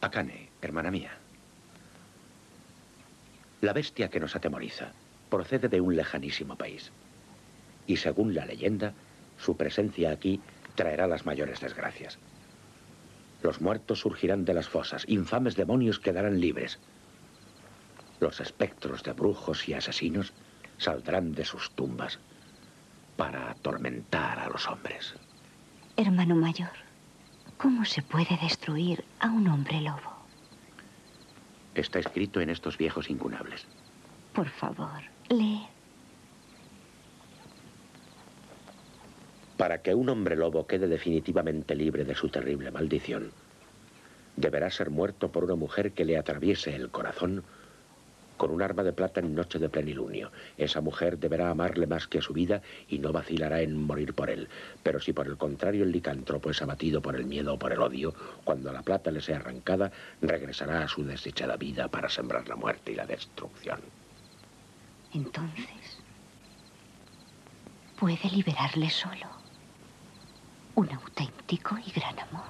Akane, hermana mía. La bestia que nos atemoriza procede de un lejanísimo país. Y según la leyenda, su presencia aquí traerá las mayores desgracias. Los muertos surgirán de las fosas, infames demonios quedarán libres. Los espectros de brujos y asesinos saldrán de sus tumbas para atormentar a los hombres. Hermano mayor, ¿cómo se puede destruir a un hombre lobo? Está escrito en estos viejos incunables. Por favor, lee. Para que un hombre lobo quede definitivamente libre de su terrible maldición, deberá ser muerto por una mujer que le atraviese el corazón con un arma de plata en noche de plenilunio. Esa mujer deberá amarle más que a su vida y no vacilará en morir por él. Pero si por el contrario el licántropo es abatido por el miedo o por el odio, cuando la plata le sea arrancada, regresará a su desdichada vida para sembrar la muerte y la destrucción. Entonces, puede liberarle solo. Un auténtico y gran amor.